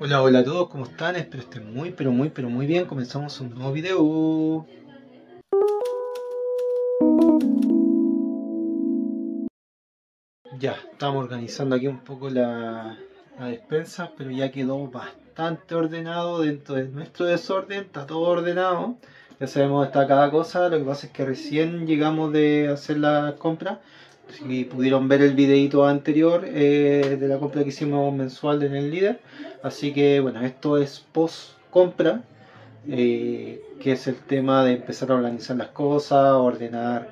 Hola, hola a todos, ¿cómo están? Espero estén muy, pero muy, pero muy bien. Comenzamos un nuevo video. Ya, estamos organizando aquí un poco la, la despensa, pero ya quedó bastante ordenado dentro de nuestro desorden, está todo ordenado. Ya sabemos dónde está cada cosa, lo que pasa es que recién llegamos de hacer la compra. Si pudieron ver el videito anterior eh, de la compra que hicimos mensual en el líder. Así que bueno, esto es post compra, eh, que es el tema de empezar a organizar las cosas, ordenar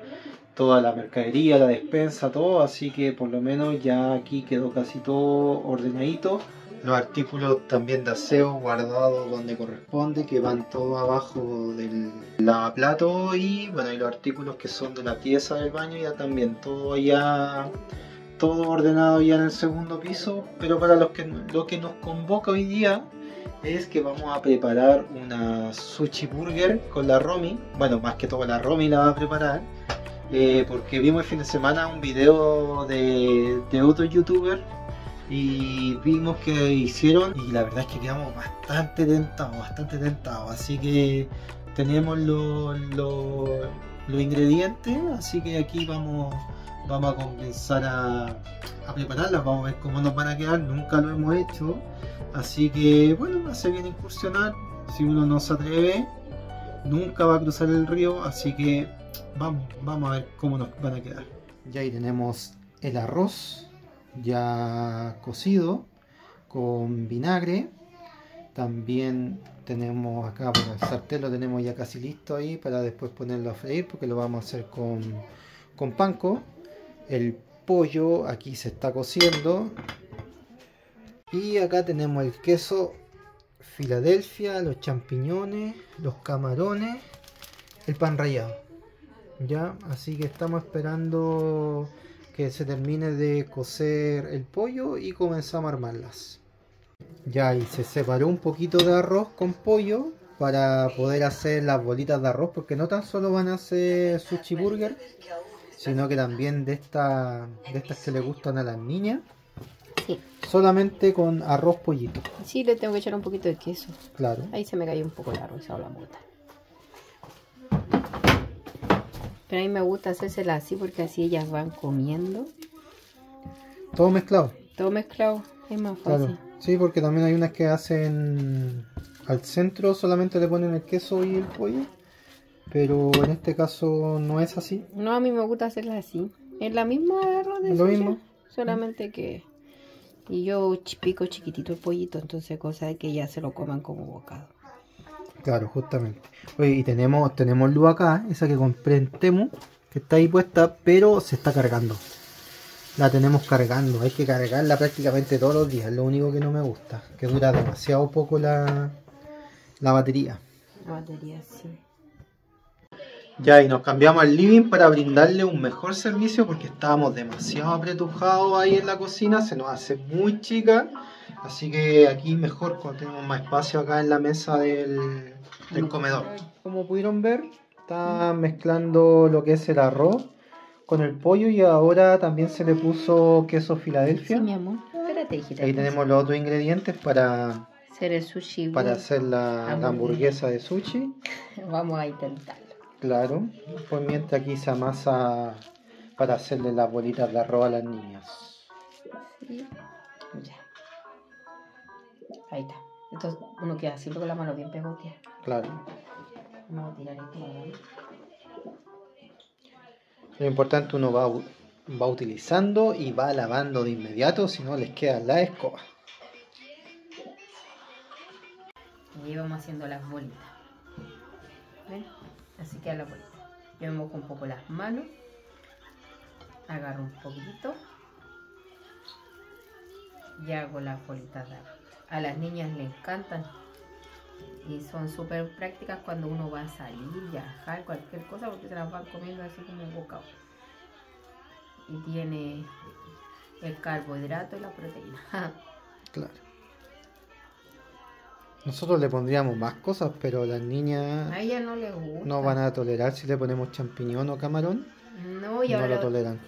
toda la mercadería, la despensa, todo. Así que por lo menos ya aquí quedó casi todo ordenadito. Los artículos también de aseo guardados donde corresponde, que van todos abajo del lavaplato y bueno, y los artículos que son de la pieza del baño ya también todo ya todo ordenado ya en el segundo piso, pero para los que lo que nos convoca hoy día es que vamos a preparar una sushi burger con la Romy, bueno, más que todo la Romy la va a preparar. eh, porque vimos el fin de semana un video de, de otro youtuber y vimos que hicieron y la verdad es que quedamos bastante tentados, bastante tentados. Así que tenemos los los ingredientes, así que aquí vamos, vamos a comenzar a, a prepararlas, vamos a ver cómo nos van a quedar, nunca lo hemos hecho. Así que bueno, hace bien incursionar, si uno no se atreve, nunca va a cruzar el río, así que vamos, vamos a ver cómo nos van a quedar. Ya ahí tenemos el arroz ya cocido con vinagre. También tenemos acá para el sartén lo tenemos ya casi listo ahí para después ponerlo a freír porque lo vamos a hacer con, con. El pollo aquí se está cociendo. Y acá tenemos el queso Filadelfia, los champiñones, los camarones, el pan rallado. Ya, así que estamos esperando que se termine de cocer el pollo y comenzamos a armarlas. Ya, y se separó un poquito de arroz con pollo para poder hacer las bolitas de arroz, porque no tan solo van a hacer sushi burger, sino que también de, esta, de estas que le gustan a las niñas, Sí, solamente con arroz pollito, sí, le tengo que echar un poquito de queso. claro. Ahí se me cayó un poco el arroz o la bota. Pero a mí me gusta hacérsela así porque así ellas van comiendo. Todo mezclado. Todo mezclado, es más fácil. Claro, sí, porque también hay unas que hacen al centro solamente le ponen el queso y el pollo, pero en este caso no es así. No, a mí me gusta hacerla así. Es la misma arroz de Lo mismo. Solamente que... Y yo pico chiquitito el pollito, entonces cosa de que ya se lo coman como bocado. Claro, justamente. Oye, y tenemos, tenemos luz acá, esa que compré en Temu, que está ahí puesta, pero se está cargando. La tenemos cargando, hay que cargarla prácticamente todos los días, es lo único que no me gusta, que dura demasiado poco la, la batería. La batería sí. Ya, y nos cambiamos al living para brindarle un mejor servicio porque estábamos demasiado apretujados ahí en la cocina, se nos hace muy chica. Así que aquí mejor cuando tenemos más espacio acá en la mesa del, del comedor. Como pudieron ver, está mezclando lo que es el arroz con el pollo y ahora también se le puso queso Sí, Filadelfia. mi amor. Espérate, hijita. Ahí tenemos los otros ingredientes para, Hacer el sushi. para hacer la, la hamburguesa de sushi. Vamos a intentarlo. Claro, pues mientras aquí se amasa para hacerle las bolitas de arroz a las niñas. Sí. Ya. Ahí está. Entonces uno queda así con la mano bien pegoteada. Claro. Lo importante uno va, va utilizando y va lavando de inmediato, si no les queda la escoba. Y ahí vamos haciendo las bolitas. ¿Ven? Así queda la bolita. Yo me mojo un poco las manos. Agarro un poquito. Y hago las bolitas de. A las niñas les encantan. Y son súper prácticas cuando uno va a salir, viajar, cualquier cosa, porque se las van comiendo así como un bocado. Y tiene el carbohidrato y la proteína. Claro. Nosotros le pondríamos más cosas, pero las niñas A ella no les gusta. no van a tolerar si le ponemos champiñón o camarón. No, y No ahora lo toleran.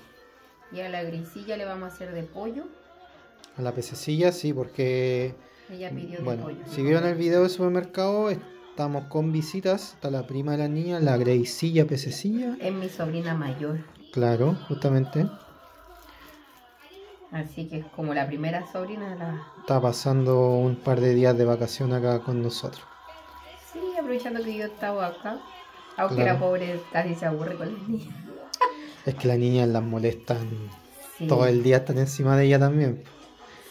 y a la grisilla le vamos a hacer de pollo. A la pececilla sí, porque Ella pidió de Bueno, pollo. si vieron el video del supermercado, estamos con visitas. Está la prima de la niña, la Greisilla Pececilla. Es mi sobrina mayor, Claro, justamente. así que es como la primera sobrina de la... Está pasando un par de días de vacación acá con nosotros. Sí, aprovechando que yo estaba acá. Aunque Claro. la pobre casi se aburre con las niñas. Es que las niñas las molestan Sí. todo el día, están encima de ella también.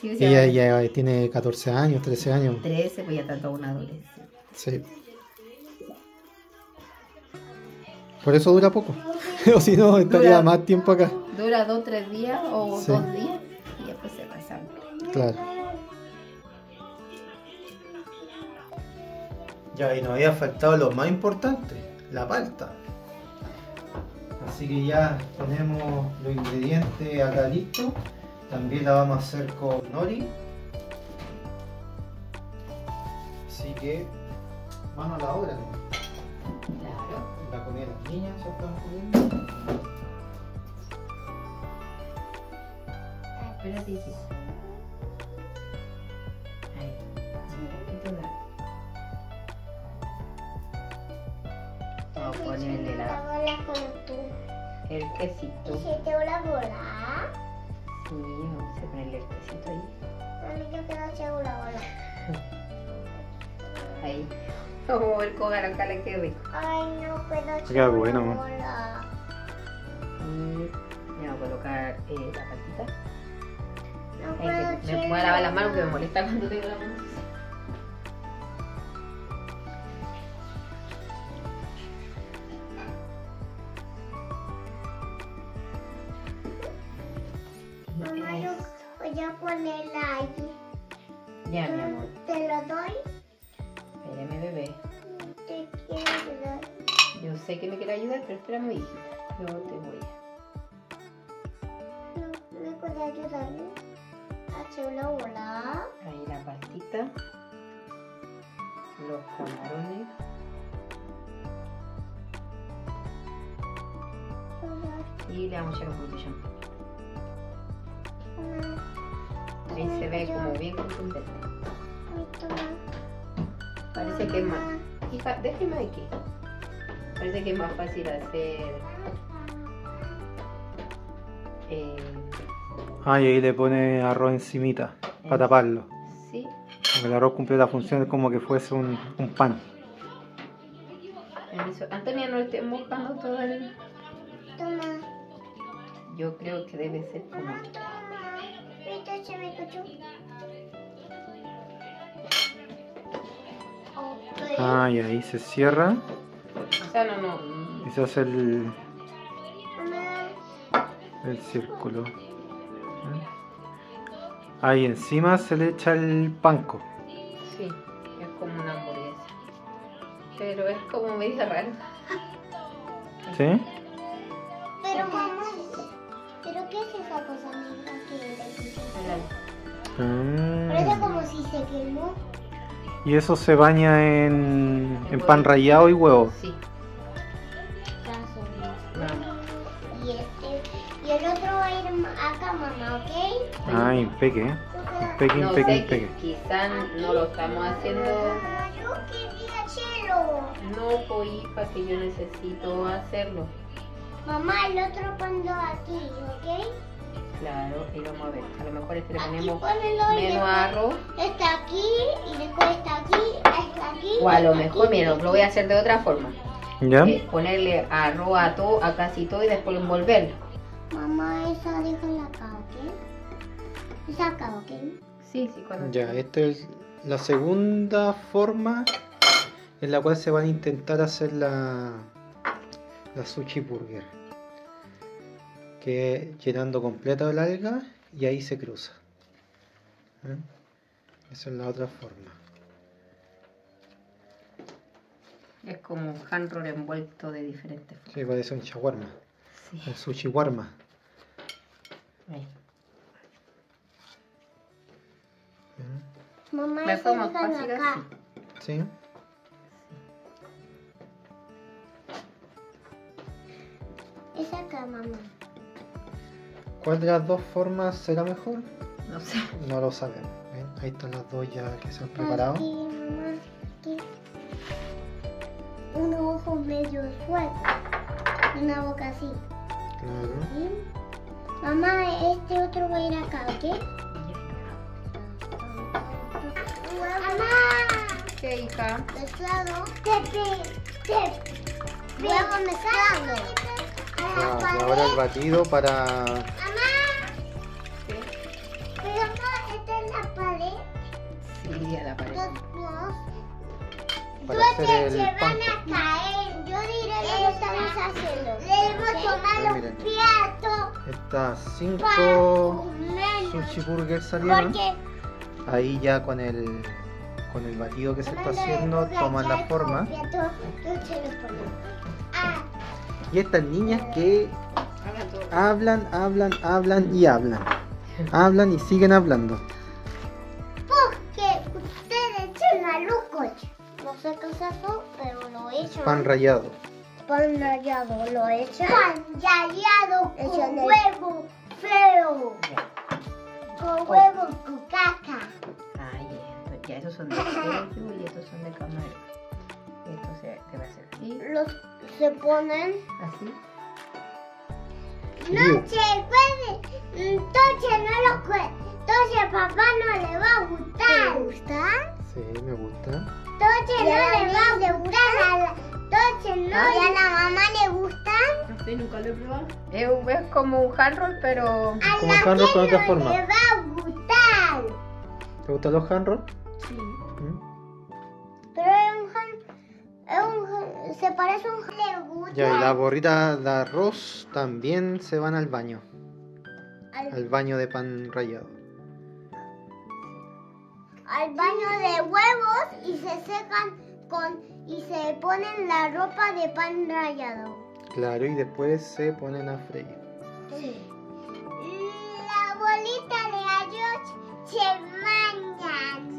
Sí, o sea, Ella ya tiene 14 años, 13 años. 13, pues ya está toda una adolescente. Sí. Por eso dura poco. o si no, estaría Dura- más tiempo acá. Dura dos, tres días o Sí. dos días y después se pasa. Claro. Ya, y nos había faltado lo más importante, la palta. Así que ya tenemos los ingredientes acá listos. También la vamos a hacer con nori. Así que, mano a la obra. ¿no? Claro. La comida de las niñas ya están comiendo. Espérate. Un poquito de- Vamos a ponerle la, bola tú. el quesito. ¿Y si te la bola? Sí, vamos a ponerle el quesito ahí. A mí yo quiero hacer una bola. Ahí. Vamos a ver cómo acá le quede rico. Ay, no puedo hacer Queda una bueno, ¿no? bola. Y le vamos a colocar eh, la patita. No puedo que hacer me voy a lavar las manos una porque me molesta cuando tengo las manos. Espérame, hijita. Yo te voy a... No, ¿Me puede ayudar? a Hacer una bola. Ahí la pastita. Los camarones. Y le vamos a echar un poquito de champán. Ahí se ve como bien contundente. Parece que es más... Hija, déjeme aquí. Parece que es más fácil hacer... Eh, Ah, y ahí le pone arroz encimita para taparlo. sí, Porque el arroz cumple la función como que fuese un, un pan. Antonia, no le estés mojando todo el... Toma. Yo creo que debe ser como... Ah, y ahí se cierra O sea, no, no... y se hace el, el círculo. Ahí encima se le echa el panco. Sí, es como una hamburguesa. Pero es como medio raro. ¿Sí? Pero mamá, ¿pero qué es esa cosa negra que le? Parece Ah. como si se quemó. Y eso se baña en, en pan rallado y huevo. Sí. Ah, impeque, ¿eh? Impeque, No impeque, sé, impeque. qui- quizás no lo estamos haciendo. Yo quería hacerlo. No, pues hija, que yo necesito hacerlo. Mamá, el otro ponlo aquí, ¿ok? Claro, y vamos a ver. A lo mejor este le ponemos menos arroz. está aquí y después está aquí, está aquí. O a lo mejor, mira, lo voy a hacer de otra forma. ¿Ya? Eh, ponerle arroz a todo, a casi todo y después envolverlo. Mamá, esa déjala acá, ¿ok? Acá, ¿ok? Sí, sí, cuando. Ya, esta es la segunda forma en la cual se van a intentar hacer la, la sushi burger. Que es llenando completa el alga y ahí se cruza. ¿Eh? Esa es la otra forma. Es como un hand roll envuelto de diferentes formas. Sí, parece un shawarma. Sí. Un sushi warma. Ahí. Mamá, Me esa fue más déjala fácil acá. así. ¿Sí? Esa acá, mamá. ¿Cuál de las dos formas será mejor? No sé. No lo sabemos. ¿eh? Ahí están las dos ya que se han preparado. Aquí, mamá, aquí. Un ojo medio suelto. Una boca así. Claro. ¿sí? Mamá, este otro va a ir acá, ¿ok? ¿Qué hija? mezclado. Luego mezclado. A la Ya, y ahora el batido para. Mamá, pero no, esta es la pared. Sí, a la pared. Los dos. Para Dos hacer que el se van panco. a caer. Yo diré lo que estamos haciendo. Debemos tomar los miren. platos Estas cinco sushi burgers salieron. Porque Ahí ya con el con el batido que se está haciendo toman la forma. Y estas niñas que hablan, hablan, hablan y hablan. Hablan y siguen hablando. porque ustedes son malucos. No sé qué es eso, pero lo he hecho. Pan rallado. Pan rallado, lo he hecho. Pan rallado con huevo feo. Con huevo con caca. Ya, esos son de pollo y estos son de camarón. Entonces te va a hacer así, Los se ponen. así. Noche, puede. Entonces no lo cuente. Entonces papá no le va a gustar. ¿Te gusta? Sí, me gusta. Entonces no le va a gustar. a la- Entonces no. ¿Y a la mamá le gustan? No sé, nunca lo he probado. Es, como un hand roll, pero... A Como la hand roll con otra no forma. le va a gustar. ¿Te gustan los hand roll? Sí. ¿Mm? Pero es un. Es un se parece a un gusta. Ya, y las borritas de arroz también se van al baño. Al, Al baño de pan rallado. al baño de huevos y se secan con. Y se ponen la ropa de pan rallado. Claro, y después se ponen a freír. La bolita de arroz se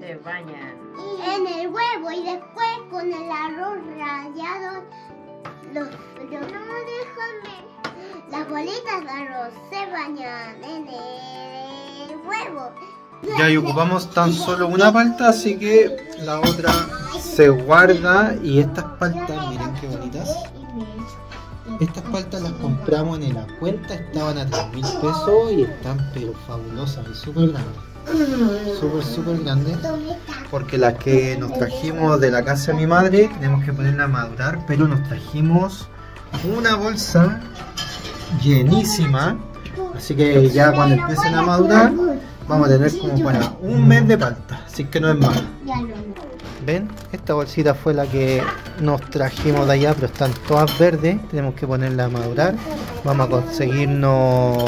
Se bañan. en el huevo y después con el arroz rallado los, los- no déjame las bolitas de arroz se bañan en el huevo. Ya y ocupamos tan solo una palta, así que la otra se guarda. Y estas paltas, miren qué bonitas. Estas paltas las compramos en la cuenta, estaban a 3 mil pesos y están pero fabulosas y súper grandes. Súper, súper grandes. Porque las que nos trajimos de la casa de mi madre tenemos que ponerla a madurar, pero nos trajimos una bolsa llenísima. Así que ya cuando empiecen a madurar, vamos a tener como para un mes de palta. Así que no es no. ¿Ven? Esta bolsita fue la que nos trajimos de allá, pero están todas verdes. Tenemos que ponerla a madurar. Vamos a conseguirnos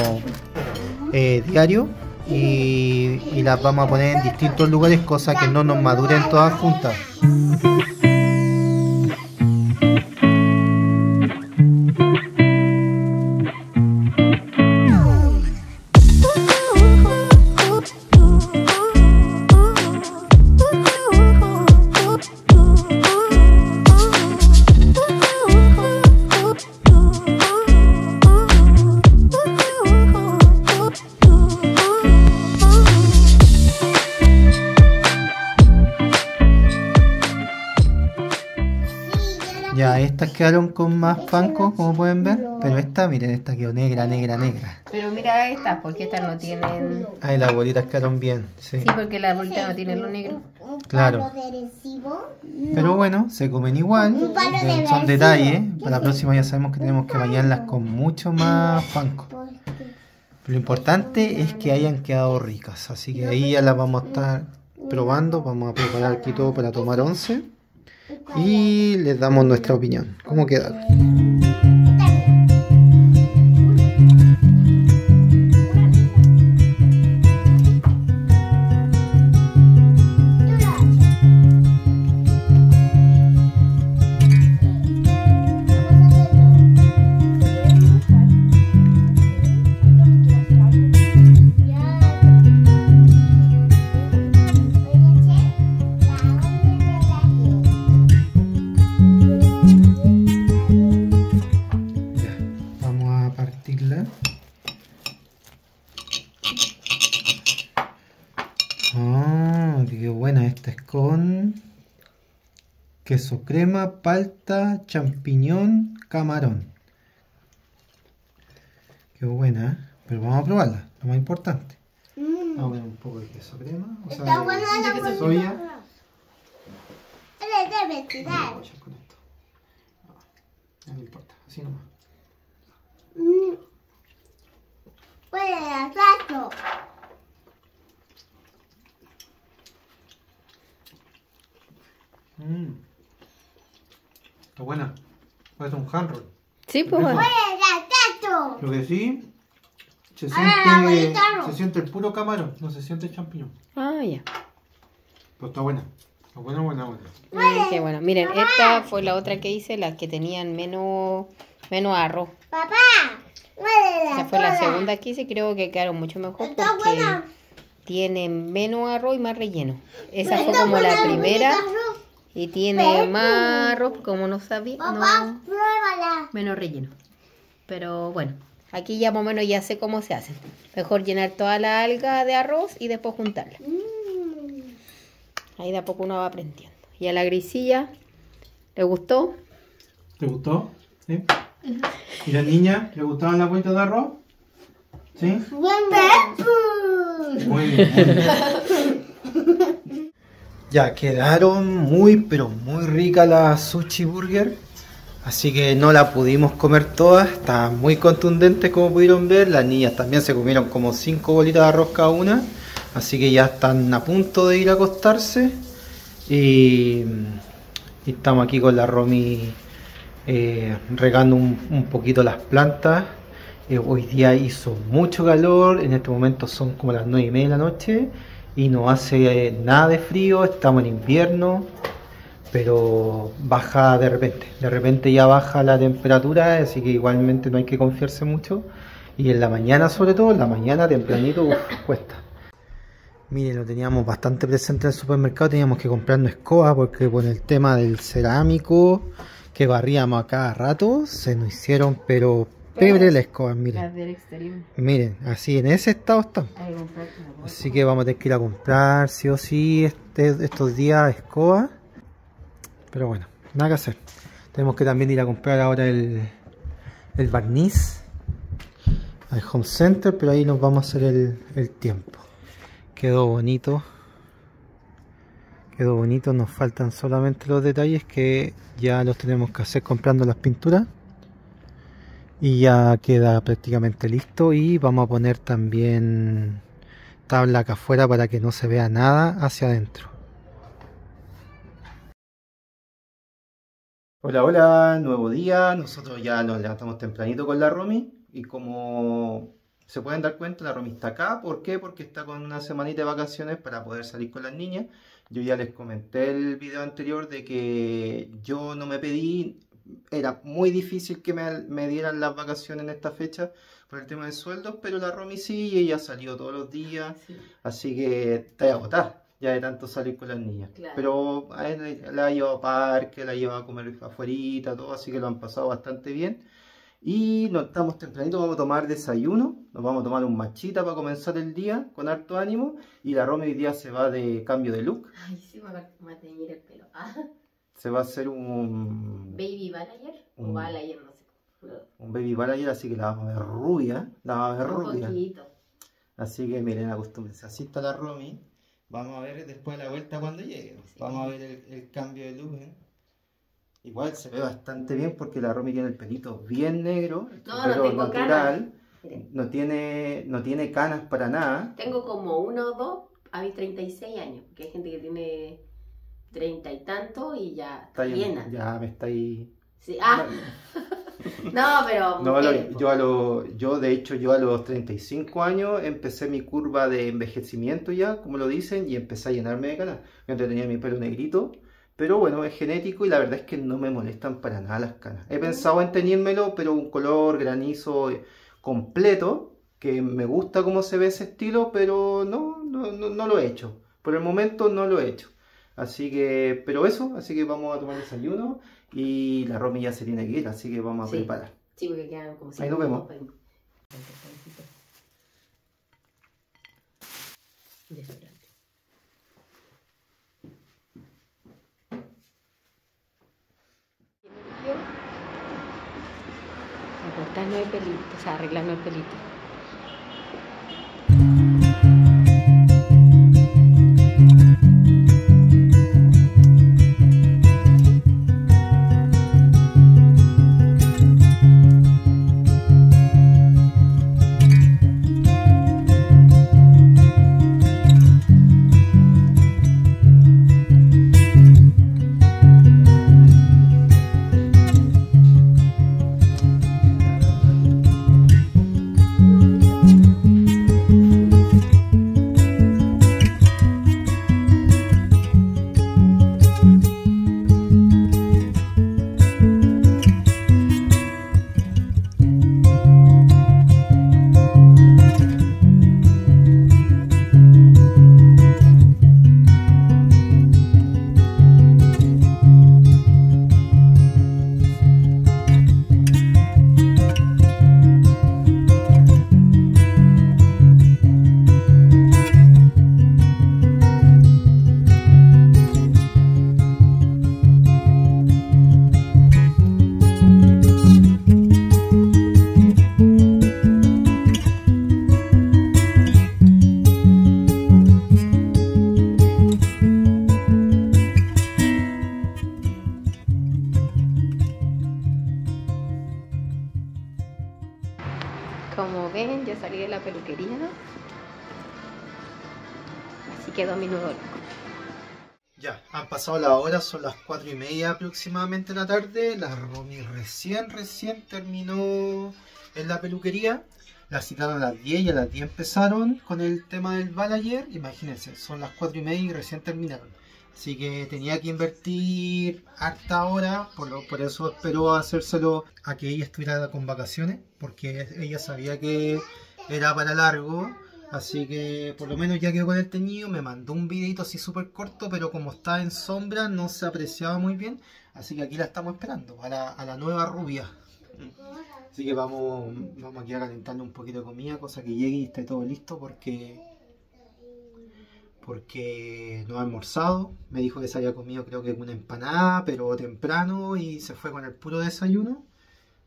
eh, diario y, las vamos a poner en distintos lugares, cosa que no nos maduren todas juntas. Esta, miren, esta quedó negra, negra, negra. Pero mira estas, porque estas no tienen... Ay, las bolitas quedaron bien, sí. Sí, porque la bolita no tiene lo negro. Un Claro. Pero bueno, se comen igual. Un palo de Son detalles. Para la próxima ya sabemos que tenemos que bañarlas con mucho más panco. Lo importante es que hayan quedado ricas. Así que ahí ya las vamos a estar probando. Vamos a preparar aquí todo para tomar once. Y les damos nuestra opinión. ¿Cómo quedaron? Queso crema, palta, champiñón, camarón. Qué buena, ¿eh? pero vamos a probarla, lo más importante. Mm. Vamos a poner un poco de queso crema, o sea, Está de- buena la queso soya. Le debe tirar. con esto. No, no importa, así nomás. Mm. Mm. Está buena. Parece un hand roll. Sí, pues. Hacerlo. Lo que sí, se siente, se siente el puro camarón, no se siente el champiñón. Ah, ya. Pero está buena. Está buena, buena, buena. Qué bueno. Miren, esta fue la otra que hice, las que tenían menos, menos arroz. Papá. Esa fue la segunda que hice, creo que quedaron mucho mejor Está porque buena. tiene menos arroz y más relleno. Esa fue como la primera. Y tiene más arroz, como no sabía, Papá, no, pruébala. menos relleno. Pero bueno, aquí ya más o menos ya sé cómo se hace. Mejor llenar toda la alga de arroz y después juntarla. Mm. Ahí de a poco uno va aprendiendo. Y a la grisilla, ¿le gustó? ¿Te gustó? ¿Sí? ¿Y la niña? ¿Le gustaban las bolitas de arroz? ¿Sí? Muy bien. muy bien. Ya quedaron muy, pero muy ricas las sushi burger. Así que no la pudimos comer todas. Estaban muy contundentes como pudieron ver. Las niñas también se comieron como 5 bolitas de arroz cada una. Así que ya están a punto de ir a acostarse. Y, estamos aquí con la Romy eh, regando un, un poquito las plantas. Eh, hoy día hizo mucho calor, en este momento son como las 9 y media de la noche y no hace eh, nada de frío, estamos en invierno, pero baja de repente, de repente ya baja la temperatura, así que igualmente no hay que confiarse mucho. Y en la mañana sobre todo, en la mañana tempranito, uf, cuesta. Miren, lo teníamos bastante presente en el supermercado, teníamos que comprarnos escoba porque con el tema del cerámico que barríamos a cada rato, se nos hicieron pero pebre las escobas, miren. del exterior. Miren, así en ese estado están. Así que vamos a tener que ir a comprar sí o sí este- estos días escoba. Pero bueno, nada que hacer. Tenemos que también ir a comprar ahora el, el barniz al home center, pero ahí nos vamos a hacer el, el tiempo. Quedó bonito. Quedó bonito, nos faltan solamente los detalles que ya los tenemos que hacer comprando las pinturas. Y ya queda prácticamente listo y vamos a poner también tabla acá afuera para que no se vea nada hacia adentro. Hola, hola, nuevo día. Nosotros ya nos levantamos tempranito con la Romy y como se pueden dar cuenta, la Romy está acá. ¿Por qué? Porque está con una semanita de vacaciones para poder salir con las niñas. Yo ya les comenté el video anterior de que yo no me pedí, era muy difícil que me, me dieran las vacaciones en esta fecha por el tema de sueldos, pero la Romy sí, y ella salió todos los días, así que está agotada ya de tanto salir con las niñas. Claro. Pero a él la ha llevado a parque, la ha llevado a comer afuera, todo, así que lo han pasado bastante bien. Y nos estamos tempranito, vamos a tomar desayuno, nos vamos a tomar un machita para comenzar el día con harto ánimo. Y la Romy hoy día se va de cambio de look, Ay, sí, me va a teñir el pelo. Ah, se va a hacer un, Baby Balayer o Mm. Balayer, no sé. un baby balayer, así que la vamos a ver rubia, la vamos a ver Un rubia. poquito. Así que miren, acostúmbrense. Así está la Romy. Vamos a ver después de la vuelta cuando llegue. Sí. Vamos a ver el, el cambio de luz. ¿eh? Igual se ve bastante bien porque la Romy tiene el pelito bien negro, No, no pelo tengo natural. No tiene, no tiene canas para nada. tengo como uno o dos a mis 36 años, porque hay gente que tiene 30 y tanto y ya Está llena. ya me está ahí. Sí, ah, no, pero No, lo- yo, a lo, yo de hecho yo a los 35 años empecé mi curva de envejecimiento ya, como lo dicen, y empecé a llenarme de canas. Yo antes tenía mi pelo negrito, pero bueno, es genético y la verdad es que no me molestan para nada las canas. He pensado en teñírmelo, pero un color granizo eh, completo, que me gusta cómo se ve ese estilo, pero no, no, no, no lo he hecho. Por el momento no lo he hecho. Así que, pero eso, así que vamos a tomar desayuno y la Romy ya se tiene que ir, así que vamos a sí. preparar. Sí, porque quedan como si Ahí nos vemos. Cortar nueve pelitos, o sea, arreglar nueve pelitos. Pasado las horas, son las cuatro y media aproximadamente de la tarde. La Romy recién, recién terminó en la peluquería. La citaron a las 10 y a las 10 empezaron con el tema del bal ayer. Imagínense, son las cuatro y media y recién terminaron. Así que tenía que invertir harta hora, por, lo- por eso esperó hacérselo a que ella estuviera con vacaciones, porque ella sabía que era para largo. Así que por lo menos ya quedó con el teñido, me mandó un videito así súper corto, pero como está en sombra no se apreciaba muy bien. Así que aquí la estamos esperando, a la, nueva rubia. Así que vamos, vamos aquí a calentarle un poquito de comida, cosa que llegue y esté todo listo porque porque no ha almorzado. Me dijo que se había comido creo que una empanada, pero temprano y se fue con el puro desayuno.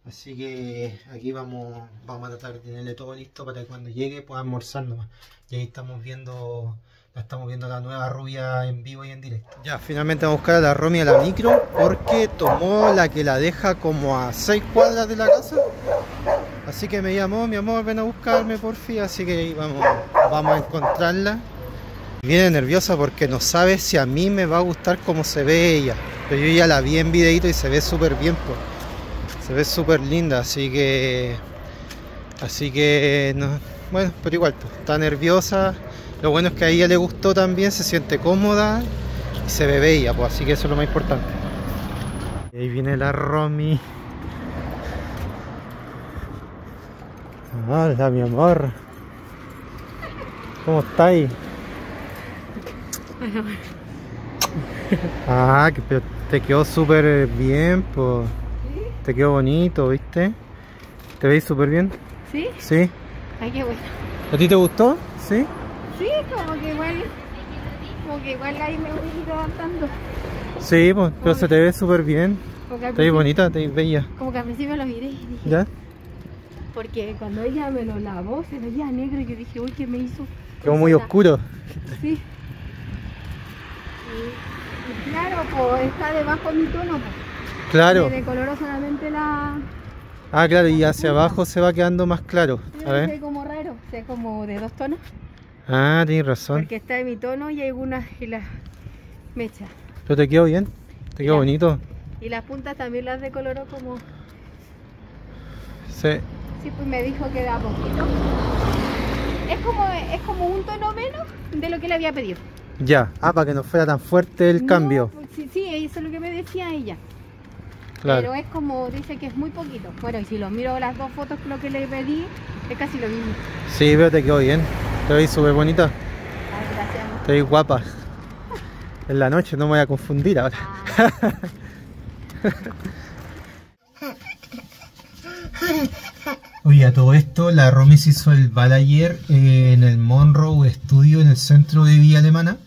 Así que aquí vamos, vamos a tratar de tenerle todo listo para que cuando llegue pueda almorzar nomás. Y ahí estamos viendo, la estamos viendo la nueva rubia en vivo y en directo. Ya, finalmente vamos a buscar a la Romy a la micro porque tomó la que la deja como a 6 cuadras de la casa. Así que me llamó, mi amor, ven a buscarme por fin. Así que ahí vamos, vamos a encontrarla. Viene nerviosa porque no sabe si a mí me va a gustar cómo se ve ella. Pero yo ya la vi en videito y se ve súper bien. po. Se ve súper linda, así que... Así que... No, bueno, pero igual, pues, está nerviosa. Lo bueno es que a ella le gustó también, se siente cómoda y se ve bella, pues así que eso es lo más importante. Y ahí viene la Romy. Hola, mi amor. ¿Cómo estáis? Ah, que pero te quedó súper bien, pues. Te quedó bonito, ¿viste? ¿Te veis súper bien? ¿Sí? ¿Sí? Ay, qué bueno. ¿A ti te gustó? ¿Sí? Sí, como que igual, como que igual ahí me voy a ir adaptando. Sí, pues, pero se te ve súper bien. Que Te principio- bonita, te veis bella. Como que al principio lo miré y dije, ¿Ya? porque cuando ella me lo lavó se veía negro y yo dije, uy, ¿qué me hizo? Quedó muy Rosita". oscuro. Sí. Y, y claro, pues está debajo de mi tono, pues. Claro. Me decoloró solamente la... Ah, claro, y hacia abajo se va quedando más claro. A Se ve ver. como raro, o sea, como de dos tonos. Ah, tienes razón. Porque está de mi tono y hay algunas y las mechas. Pero te quedó bien. Te quedó bonito. Y las puntas también las decoloró como... Sí. Sí, pues me dijo que da poquito. Es como, es como un tono menos de lo que le había pedido. Ya. Ah, para que no fuera tan fuerte el No, cambio. pues sí, sí, eso es lo que me decía ella. Claro. Pero es como, dice que es muy poquito. Bueno, y si lo miro las dos fotos lo que le pedí, es casi lo mismo. Sí, pero te quedó bien. Te veis súper bonita. Ay, gracias. Te veis guapa. En la noche no me voy a confundir ahora. Ah, Oye, a todo esto, la Romy se hizo el bal ayer eh, en el Monroe Studio en el centro de Villa Alemana.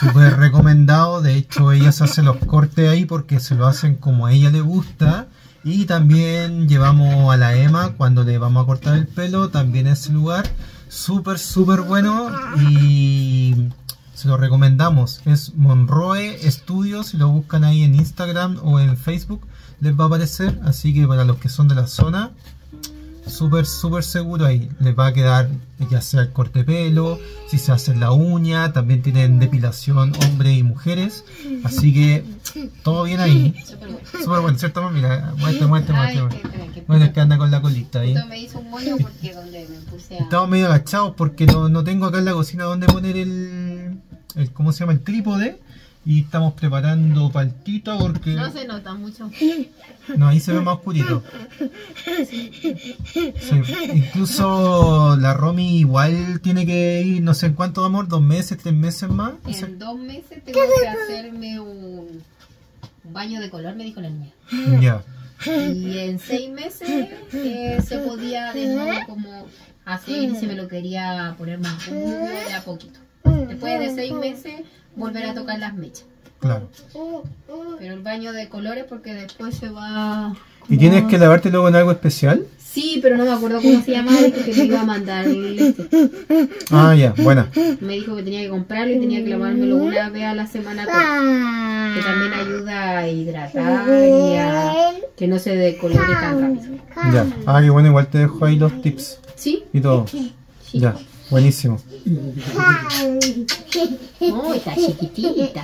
Súper recomendado. De hecho, ella se hace los cortes ahí porque se lo hacen como a ella le gusta Y también llevamos a la Emma cuando le vamos a cortar el pelo, también a ese lugar. Súper, súper bueno y se lo recomendamos. Es Monroe Studios, si lo buscan ahí en Instagram o en Facebook les va a aparecer. Así que para los que son de la zona, súper, súper seguro ahí. Les va a quedar ya sea el corte de pelo, si se hacen la uña, también tienen depilación hombres y mujeres. Así que todo bien ahí. Súper bueno. ¿cierto? Mira, muestra, muestra, muestra. Bueno, es que anda con la colita ahí. Me hizo un moño porque donde me puse. Estamos medio agachados porque no, no tengo acá en la cocina donde poner el, el ¿cómo se llama? El trípode. Y estamos preparando paltita porque... No se nota mucho. No, ahí se ve más oscurito. Sí, Incluso la Romy igual tiene que ir, no sé en cuánto, amor, dos meses, tres meses más. En dos meses tengo que hacerme un baño de color, me dijo la niña. Ya, Y en seis meses eh, se podía de nuevo como hacer y se me lo quería poner más de a poquito. Después de seis meses volver a tocar las mechas. claro. Pero el baño de colores porque después se va... ¿Y tienes que lavarte luego en algo especial? Sí, pero no me acuerdo cómo se llamaba, dijo que me iba a mandar el este. Ah, ya, buena. Me dijo que tenía que comprarlo y tenía que lavármelo una vez a la semana. todo. Que también ayuda a hidratar y a que no se decolore tan rápido. Ya. Ah, qué bueno, igual te dejo ahí los tips ¿Sí? y todo. Sí. Ya, buenísimo. Oh, está chiquitita.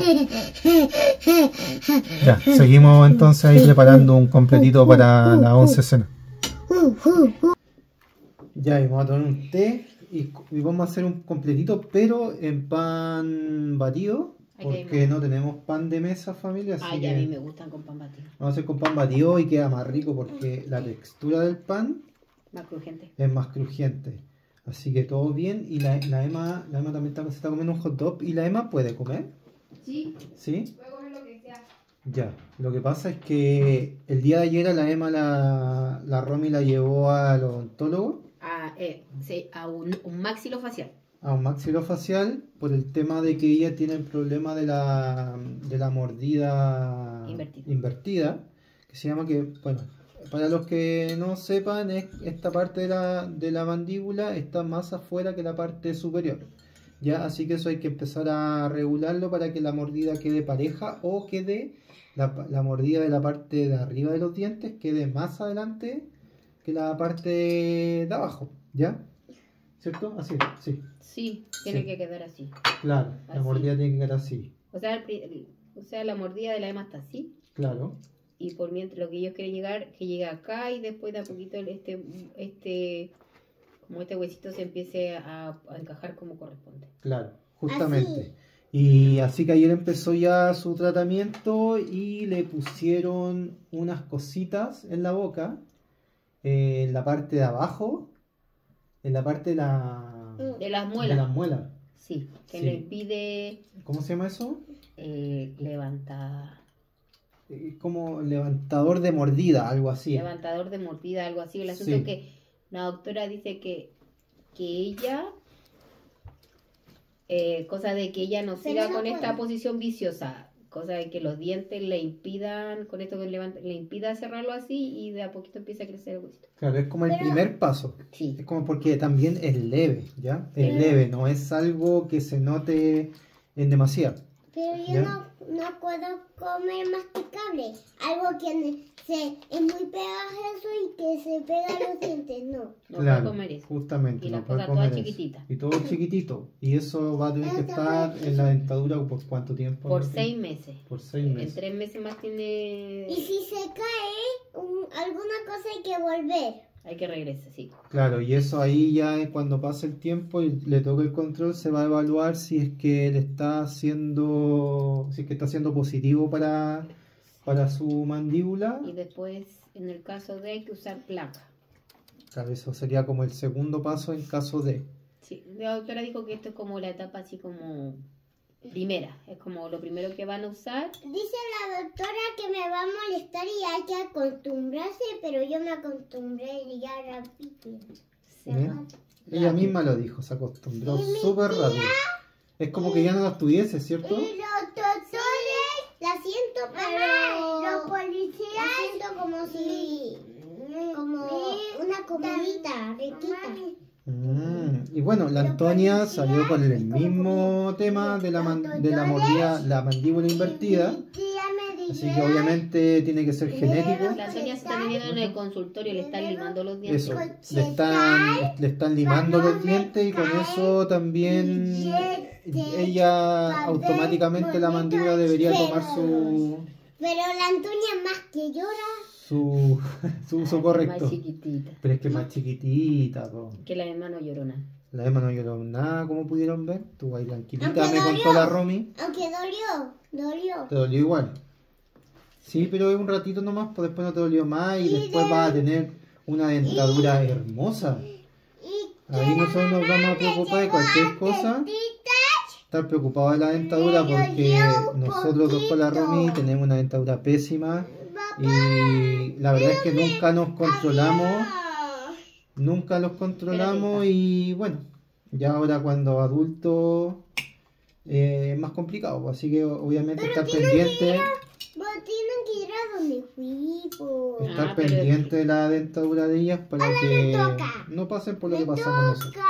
Ya, seguimos entonces ahí preparando un completito para la once cena. Ya, y vamos a tomar un té y, y vamos a hacer un completito, pero en pan batido, porque no tenemos pan de mesa, familia, así Ay, a mí que me gustan con pan batido. vamos a hacer con pan batido y queda más rico porque la textura del pan Más crujiente. es más crujiente. Así que todo bien. Y la, la Emma, la Emma también está, se está comiendo un hot dog. ¿Y la Emma puede comer? Sí, ¿Sí? a comer lo que sea. Ya. Lo que pasa es que el día de ayer a la Emma la, la Romy la llevó al odontólogo, A, eh, sí, a un, un maxilofacial. a un maxilofacial, por el tema de que ella tiene el problema de la, de la mordida Invertida. invertida, que se llama que, bueno, para los que no sepan, es esta parte de la, de la mandíbula está más afuera que la parte superior. Ya, así que eso hay que empezar a regularlo para que la mordida quede pareja o quede la, la mordida de la parte de arriba de los dientes quede más adelante que la parte de abajo, ¿ya? ¿Cierto? Así, sí, Sí, tiene Sí. que quedar así. claro, la mordida tiene que quedar así, O sea, el o sea, la mordida de la Emma está así. claro, Y por mientras lo que ellos quieren llegar, que llegue acá y después de a poquito este, este, como este huesito se empiece a, a encajar como corresponde. claro, justamente. Y así que ayer empezó ya su tratamiento y le pusieron unas cositas en la boca, eh, en la parte de abajo, en la parte de la... De las de muelas. las muelas. Sí, que Sí. le impide ¿Cómo se llama eso? eh, levantar, como levantador de mordida, algo así. levantador de mordida, algo así. El asunto Sí. es que la doctora dice que, que ella, eh, cosa de que ella no siga con esta posición viciosa, cosa de que los dientes le impidan, con esto que levanta, le impida cerrarlo así y de a poquito empieza a crecer el huesito. Claro, es como el Pero- primer paso. Sí, Es como porque también es leve, ¿ya? Es Sí. leve, no es algo que se note en demasiado. Pero yo no, no puedo comer masticable. Algo que se, es muy pegajoso y que se pega a los dientes, no. no claro, puedo comer eso. justamente. Y no todas comer eso. chiquititas. Y todo chiquitito. Y eso va a tener que estar en la dentadura por cuánto tiempo. Por seis meses. Por seis En meses. tres meses más tiene... Y si se cae un- alguna cosa hay que volver. Hay que regresar, sí. Claro, y eso ahí ya es cuando pasa el tiempo y le toca el control, se va a evaluar si es que él está haciendo, si es que está siendo positivo para, para su mandíbula. Y después, en el caso de hay que usar placa. Claro, eso sería como el segundo paso en caso de. Sí, la doctora dijo que esto es como la etapa así como primera, es como lo primero que van a usar. Dice la doctora que me va a molestar y hay que acostumbrarse, pero yo me acostumbré y ya rápido. ¿Eh? Ella misma lo dijo, se acostumbró súper rápido. Es como que ya no las tuviese, ¿cierto? Y los doctores la siento, pero los policías siento como si. como una comidita riquita. Mm, Y bueno, la Antonia salió con el mismo tema de la, man- de la mordida, la mandíbula invertida. Así que obviamente tiene que ser genético. La Sonia se está viniendo en el consultorio, le están limando los dientes. Eso, le están, le están limando los dientes y con eso también ella automáticamente la mandíbula debería tomar su, Pero la Antonia más que llora. Su, su uso correcto. Más chiquitita. Pero es que más chiquitita, po. Que la demás no llorona. La Emma no lloró nada, como pudieron ver. Tranquilita, Aunque me dolió. contó la Romy. Aunque dolió, dolió. Te dolió igual. Sí, pero es un ratito nomás, pues después no te dolió más y después vas a tener una dentadura hermosa. Y Ahí nosotros nos vamos a preocupar de cualquier cosa. Estar preocupados de la dentadura porque nosotros dos con la Romy tenemos una dentadura pésima y la verdad es que nunca nos controlamos, nunca los controlamos y bueno, ya ahora cuando adulto eh, es más complicado, pues, así que obviamente estar pendiente, Vos tienen que ir a donde fui, po. estar Ah, pero- pendiente de la dentadura de ellas para que no pasen por lo que pasamos nosotros.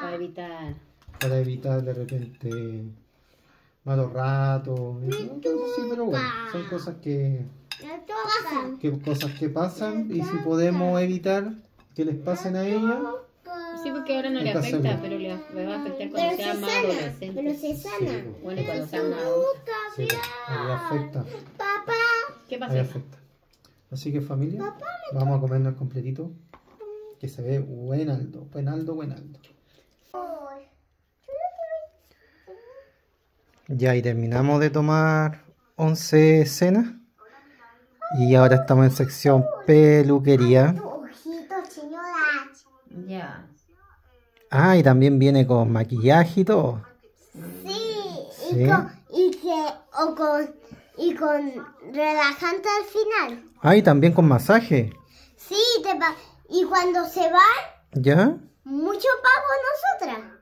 Para evitar. para evitar de repente malos ratos. y sí, pero bueno, son cosas que, Que- cosas que pasan y si podemos evitar que les pasen a ellas, Sí, porque ahora no le afecta, pero le, le va a afectar Pero cuando se sea más sana. Pero adolescente. se sana. Sí, po. Bueno, cuando sea más sí, ahí afecta, Papá. ¿Qué pasa? afecta. Así que familia, vamos a comernos el completito, que se ve buenaldo, buenaldo, buenaldo. Ya, y terminamos de tomar 11 cenas. Y ahora estamos en sección peluquería. Ya. Ah, y también viene con maquillaje y todo. Sí, y Sí. con, y que, o con, y con relajante al final. Ah, y también con masaje. Sí, te pa- y cuando se van, ¿Ya? mucho pago nosotras.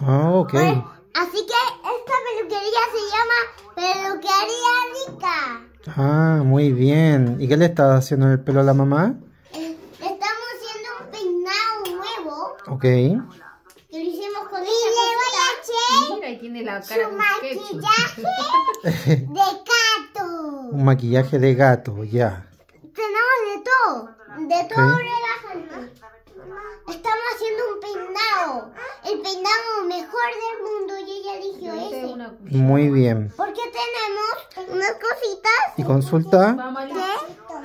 Ah, ok. Así que esta peluquería se llama Peluquería Rica. Ah, muy bien. ¿Y qué le estás haciendo en el pelo a la mamá? Eh, Estamos haciendo un peinado nuevo Ok. que lo hicimos con y le voy a echar Mira, ahí tiene la cara su maquillaje de gato. Un maquillaje de gato, ya. Tenemos de todo, de todo Ok. Estamos haciendo un peinado, el peinado mejor del mundo y ella eligió ese. Muy bien. Porque tenemos unas cositas Y consulta. Vamos a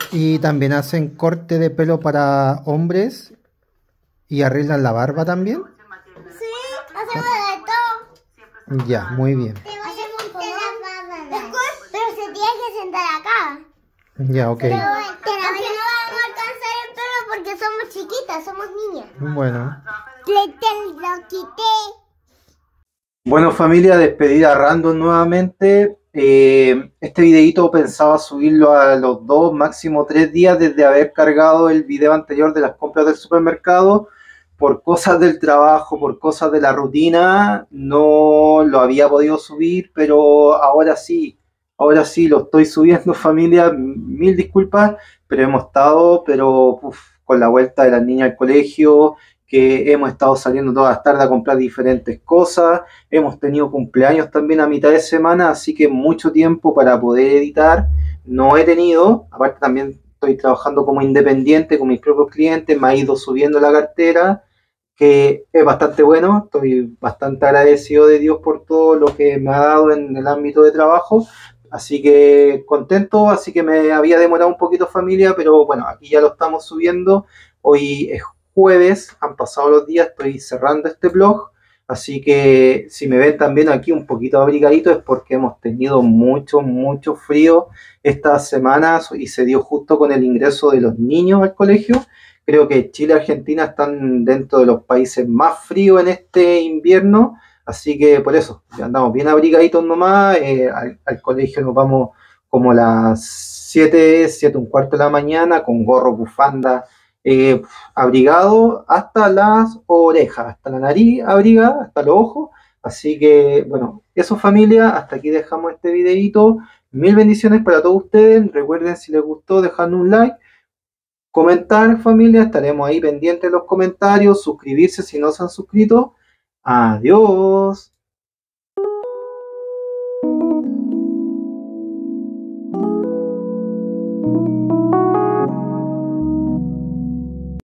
que Y también hacen corte de pelo para hombres. Y arreglan la barba también. sí, hacemos de todo. Ya, muy bien. Hacemos con Después, pero se tiene que sentar acá. Ya, ok. Pero, porque somos chiquitas, somos niñas. Bueno. Le te lo quité. Bueno familia, despedida random nuevamente. Eh, este videito pensaba subirlo a los dos, máximo tres días desde haber cargado el video anterior de las compras del supermercado. Por cosas del trabajo, por cosas de la rutina, no lo había podido subir, pero ahora sí, ahora sí lo estoy subiendo familia. Mil disculpas, pero hemos estado, pero uf, con la vuelta de las niñas al colegio, que hemos estado saliendo todas las tardes a comprar diferentes cosas. Hemos tenido cumpleaños también a mitad de semana, así que mucho tiempo para poder editar no he tenido. Aparte también estoy trabajando como independiente con mis propios clientes, me ha ido subiendo la cartera, que es bastante bueno. Estoy bastante agradecido de Dios por todo lo que me ha dado en el ámbito de trabajo. Así que contento, así que me había demorado un poquito familia, pero bueno, aquí ya lo estamos subiendo. Hoy es jueves, han pasado los días, estoy cerrando este blog. Así que si me ven también aquí un poquito abrigadito es porque hemos tenido mucho, mucho frío estas semanas y se dio justo con el ingreso de los niños al colegio. Creo que Chile y Argentina están dentro de los países más fríos en este invierno, así que por eso andamos bien abrigaditos nomás. eh, al, al colegio nos vamos como a las 7, 7, un cuarto de la mañana con gorro, bufanda, eh, abrigado hasta las orejas, hasta la nariz abrigada, hasta los ojos. Así que, bueno, eso familia, hasta aquí dejamos este videito. Mil bendiciones para todos ustedes. Recuerden si les gustó dejar un like. Comentar familia, estaremos ahí pendientes de los comentarios. Suscribirse si no se han suscrito. Adiós.